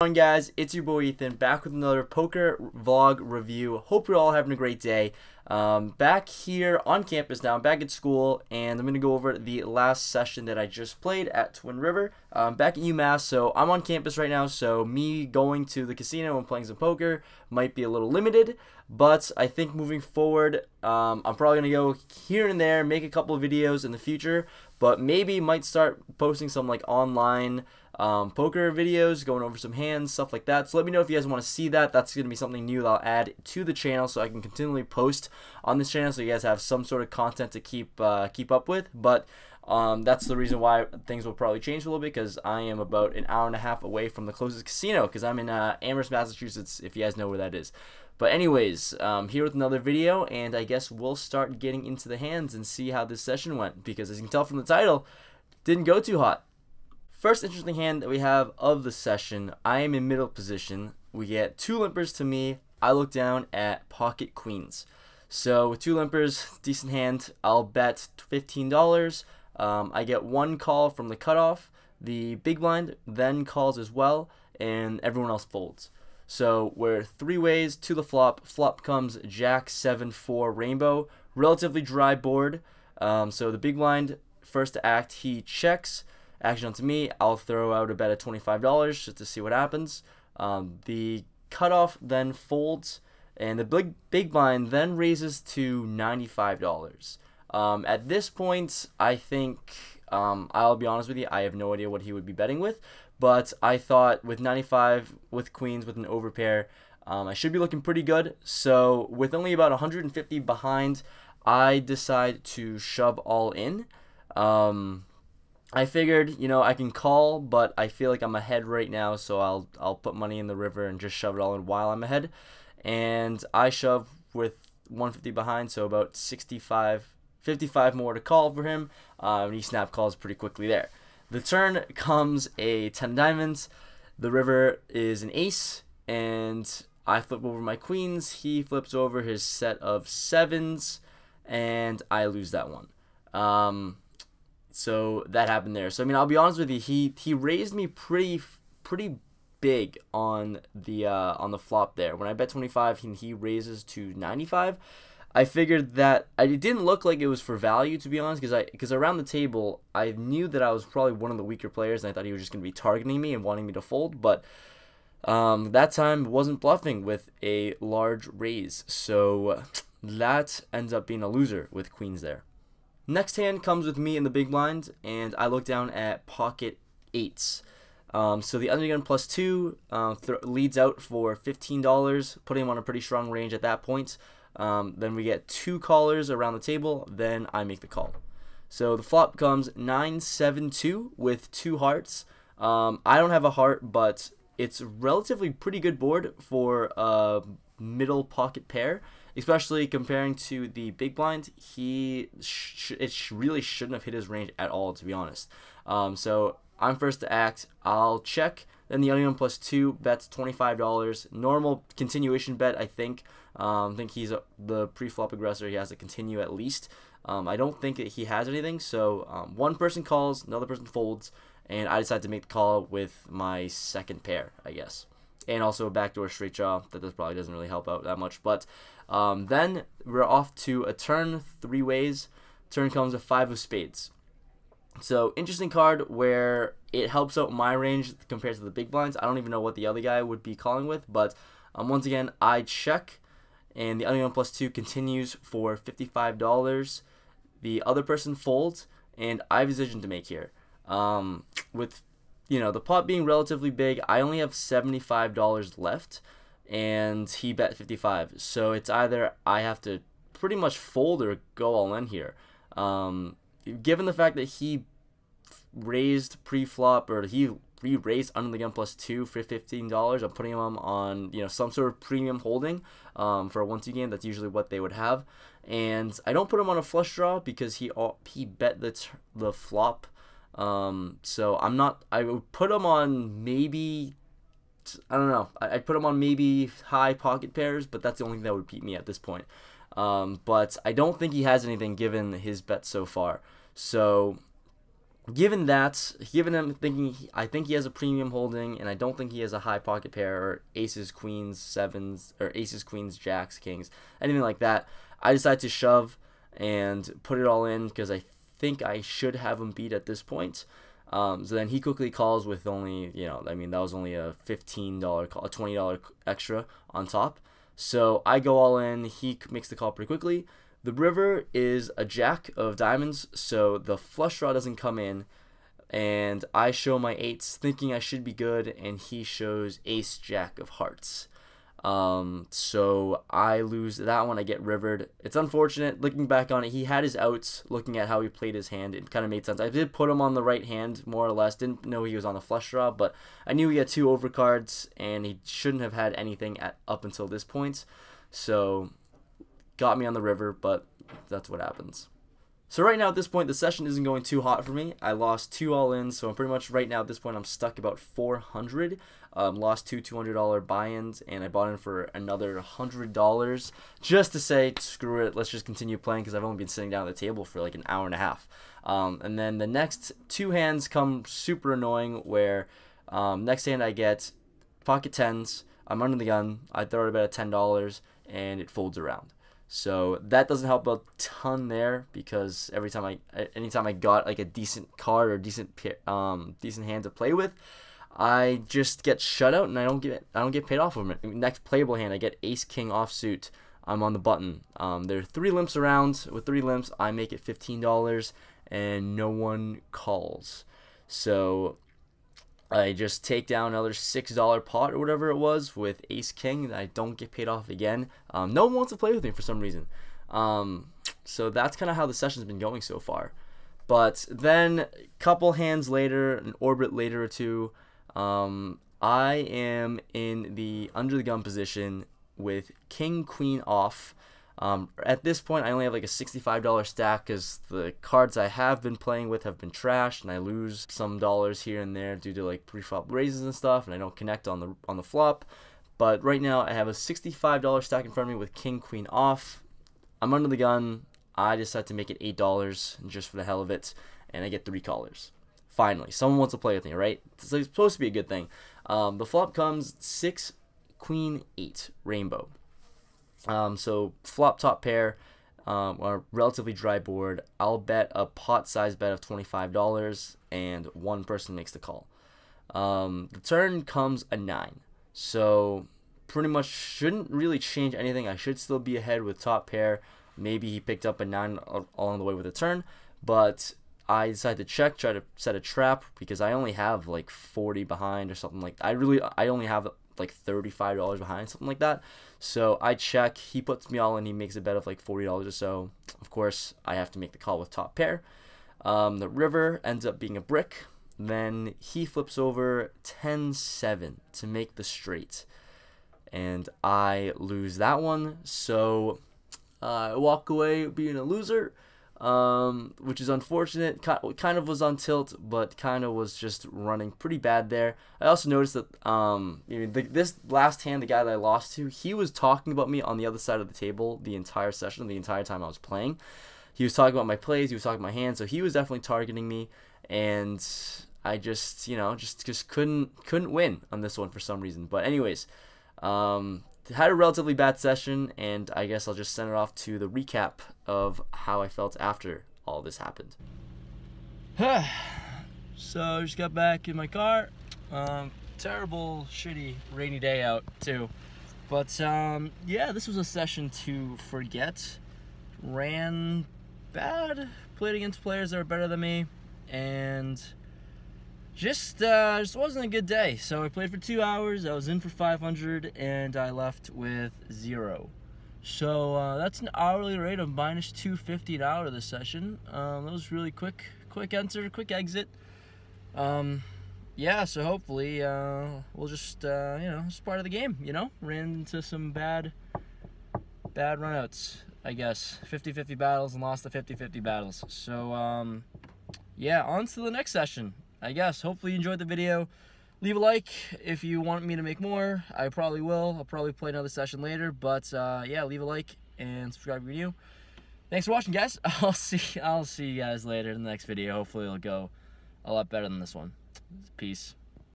on guys? It's your boy ethan back with another poker vlog review. Hope you're all having a great day. Um, back here on campus now I'm back at school and i'm going to go over the last session that i just played at twin river. Um, back at umass so i'm on campus right now so me going to the casino and playing some poker might be a little limited but i think moving forward um, i'm probably going to go here and there make a couple of videos in the future but maybe might start posting some like online um, poker videos, going over some hands, stuff like that. So let me know if you guys want to see that. That's going to be something new that I'll add to the channel so I can continually post on this channel so you guys have some sort of content to keep uh, keep up with. But um, that's the reason why things will probably change a little bit because I am about an hour and a half away from the closest casino because I'm in uh, Amherst, Massachusetts, if you guys know where that is. But anyways, um, here with another video, and I guess we'll start getting into the hands and see how this session went because as you can tell from the title, didn't go too hot. First interesting hand that we have of the session, I am in middle position. We get two limpers to me. I look down at pocket queens. So with two limpers, decent hand, I'll bet $15. Um, I get one call from the cutoff. The big blind then calls as well, and everyone else folds. So we're three ways to the flop. Flop comes Jack 7 4 Rainbow. Relatively dry board. Um, so the big blind, first to act, he checks action onto me, I'll throw out a bet of $25 just to see what happens. Um, the cutoff then folds, and the big big blind then raises to $95. Um, at this point, I think um, I'll be honest with you, I have no idea what he would be betting with, but I thought with 95 with queens with an overpair, um, I should be looking pretty good. So with only about 150 behind, I decide to shove all in. Um, I figured, you know, I can call, but I feel like I'm ahead right now, so I'll I'll put money in the river and just shove it all in while I'm ahead. And I shove with 150 behind, so about 65, 55 more to call for him. Uh, and he snap calls pretty quickly there. The turn comes a 10 diamonds. The river is an ace, and I flip over my queens. He flips over his set of sevens, and I lose that one. Um, so that happened there. So I mean, I'll be honest with you, he he raised me pretty pretty big on the uh, on the flop there. When I bet 25, he, he raises to 95. I figured that it didn't look like it was for value to be honest, because I because around the table I knew that I was probably one of the weaker players, and I thought he was just going to be targeting me and wanting me to fold, but. Um, that time wasn't bluffing with a large raise, so that ends up being a loser with queens there. Next hand comes with me in the big blind, and I look down at pocket eights. Um, so the undergun plus two uh, leads out for $15, putting him on a pretty strong range at that point. Um, then we get two callers around the table, then I make the call. So the flop comes 9-7-2 with two hearts. Um, I don't have a heart, but it's relatively pretty good board for a middle pocket pair especially comparing to the big blind. He sh it sh really shouldn't have hit his range at all, to be honest. Um, so I'm first to act. I'll check. Then the onion plus two bets $25. Normal continuation bet, I think. Um, I think he's a, the pre-flop aggressor. He has to continue at least. Um, I don't think that he has anything. So um, one person calls, another person folds, and I decide to make the call with my second pair, I guess. And also a backdoor straight draw. That this probably doesn't really help out that much. But um, then we're off to a turn three ways. Turn comes a five of spades. So interesting card where it helps out my range compared to the big blinds. I don't even know what the other guy would be calling with, but um, once again I check, and the one plus two continues for fifty-five dollars. The other person folds, and I have a decision to make here. Um, with you know the pot being relatively big, I only have seventy-five dollars left and he bet 55. So it's either I have to pretty much fold or go all in here. Um, given the fact that he raised pre-flop or he re-raised under the gun plus two for fifteen dollars. I'm putting him on you know some sort of premium holding um, for a one-two game. That's usually what they would have, and I don't put him on a flush draw because he he bet the the flop. Um, so I'm not. I would put him on maybe I don't know. I, would put him on maybe high pocket pairs, but that's the only thing that would beat me at this point. Um, but I don't think he has anything given his bet so far. So given that, given him thinking, I think he has a premium holding, and I don't think he has a high pocket pair or aces, queens, sevens, or aces, queens, jacks, kings, anything like that. I decided to shove and put it all in because I think I should have him beat at this point. Um, so then he quickly calls with only, you know, I mean, that was only a $15 call, a $20 extra on top. So I go all in. He makes the call pretty quickly. The river is a jack of diamonds, so the flush draw doesn't come in. And I show my eights thinking I should be good, and he shows ace jack of hearts. Um, so I lose that one. I get rivered. It's unfortunate. Looking back on it, he had his outs. Looking at how he played his hand, it kind of made sense. I did put him on the right hand more or less. Didn't know he was on the flush draw, but I knew he had two overcards, and he shouldn't have had anything at up until this point. So got me on the river, but that's what happens. So right now at this point, the session isn't going too hot for me. I lost two all in, so I'm pretty much right now at this point I'm stuck about 400. Um, lost two $200 buy-ins, and I bought in for another $100 just to say, screw it, let's just continue playing because I've only been sitting down at the table for like an hour and a half. Um, and then the next two hands come super annoying where um, next hand I get pocket tens, I'm under the gun, I throw it about $10, and it folds around. So that doesn't help a ton there because every time I, anytime I got like a decent card or decent, um, decent hand to play with, I just get shut out and I don't get, I don't get paid off from it. Next playable hand, I get Ace King offsuit. I'm on the button. Um, there are three limps around. With three limps, I make it fifteen dollars, and no one calls. So I just take down another six dollar pot or whatever it was with Ace King. that I don't get paid off again. Um, no one wants to play with me for some reason. Um, so that's kind of how the session's been going so far. But then, a couple hands later, an orbit later or two, um, I am in the under the gun position with King Queen off. Um, at this point, I only have like a $65 stack because the cards I have been playing with have been trashed, and I lose some dollars here and there due to like pre-flop raises and stuff, and I don't connect on the on the flop. But right now, I have a $65 stack in front of me with King Queen off. I'm under the gun. I decide to make it $8 just for the hell of it, and I get three callers. Finally, someone wants to play with me, right? It's, supposed to be a good thing. Um, the flop comes 6, Queen, 8, Rainbow. Um, so flop top pair, um, a relatively dry board. I'll bet a pot size bet of $25 and one person makes the call. Um, the turn comes a 9. So pretty much shouldn't really change anything. I should still be ahead with top pair. Maybe he picked up a 9 along the way with the turn. But I decided to check, try to set a trap because I only have like 40 behind or something like that. I really, I only have like $35 behind, something like that. So I check, he puts me all in, he makes a bet of like $40 or so. Of course, I have to make the call with top pair. Um, the river ends up being a brick. Then he flips over 10-7 to make the straight. And I lose that one. So uh, I walk away being a loser um, which is unfortunate. Kind of was on tilt, but kind of was just running pretty bad there. I also noticed that um, you know, this last hand, the guy that I lost to, he was talking about me on the other side of the table the entire session, the entire time I was playing. He was talking about my plays, he was talking about my hands, so he was definitely targeting me, and I just, you know, just just couldn't couldn't win on this one for some reason. But anyways, um, had a relatively bad session, and I guess I'll just send it off to the recap of how I felt after all this happened. so I just got back in my car. Um, terrible, shitty, rainy day out too. But um, yeah, this was a session to forget. Ran bad, played against players that are better than me, and just uh, just wasn't a good day. So I played for two hours. I was in for 500, and I left with zero. So uh, that's an hourly rate of minus 250 an hour this session. Um, that was really quick, quick enter, quick exit. Um, yeah, so hopefully uh, we'll just uh, you know it's part of the game. You know, ran into some bad, bad runouts. I guess 50-50 battles and lost the 50-50 battles. So um, yeah, on to the next session. I guess. Hopefully you enjoyed the video. Leave a like if you want me to make more. I probably will. I'll probably play another session later. But uh, yeah, leave a like and subscribe if you're new. Thanks for watching, guys. I'll see. I'll see you guys later in the next video. Hopefully it'll go a lot better than this one. Peace.